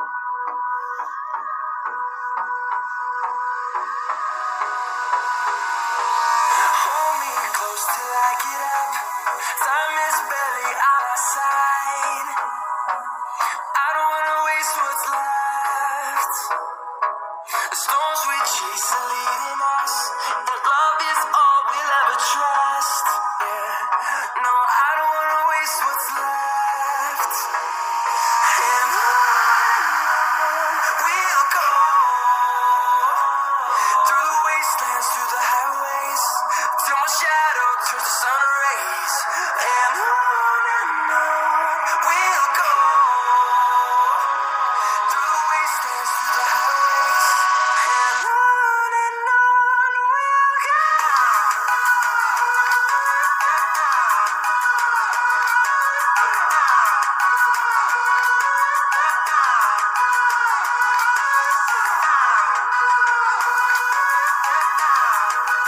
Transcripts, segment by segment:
Hold me close till I get up.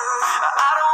I don't